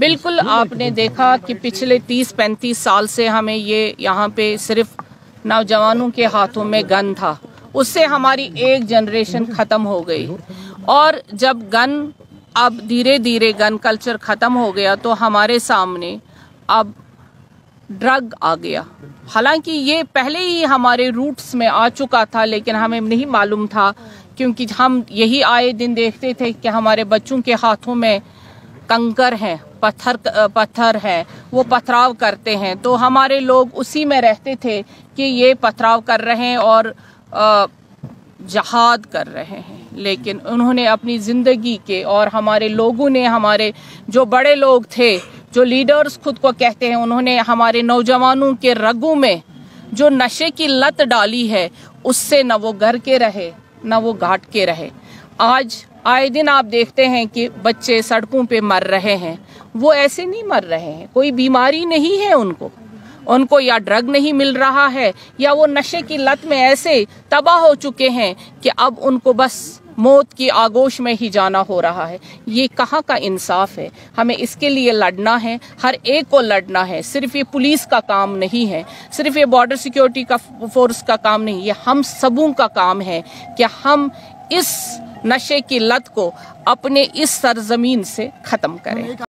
बिल्कुल आपने देखा कि पिछले 30-35 साल से हमें ये यहाँ पे सिर्फ़ नौजवानों के हाथों में गन था। उससे हमारी एक जनरेशन खत्म हो गई। और जब गन, अब धीरे धीरे गन कल्चर खत्म हो गया तो हमारे सामने अब ड्रग आ गया। हालाँकि ये पहले ही हमारे रूट्स में आ चुका था, लेकिन हमें नहीं मालूम था, क्योंकि हम यही आए दिन देखते थे कि हमारे बच्चों के हाथों में कंकर हैं, पत्थर पत्थर है, वो पथराव करते हैं। तो हमारे लोग उसी में रहते थे कि ये पथराव कर रहे हैं और जहाद कर रहे हैं। लेकिन उन्होंने अपनी ज़िंदगी के और हमारे लोगों ने, हमारे जो बड़े लोग थे, जो लीडर्स खुद को कहते हैं, उन्होंने हमारे नौजवानों के रगों में जो नशे की लत डाली है, उससे न वो घर के रहे। न वो घाट के रहे। आज आए दिन आप देखते हैं कि बच्चे सड़कों पे मर रहे हैं। वो ऐसे नहीं मर रहे हैं। कोई बीमारी नहीं है उनको। उनको या ड्रग नहीं मिल रहा है, या वो नशे की लत में ऐसे तबाह हो चुके हैं कि अब उनको बस मौत की आगोश में ही जाना हो रहा है। ये कहाँ का इंसाफ है? हमें इसके लिए लड़ना है। हर एक को लड़ना है। सिर्फ़ ये पुलिस का काम नहीं है। सिर्फ़ ये बॉर्डर सिक्योरिटी का फोर्स का काम नहीं। ये हम सबों का काम है कि हम इस नशे की लत को अपने इस सरजमीन से खत्म करें।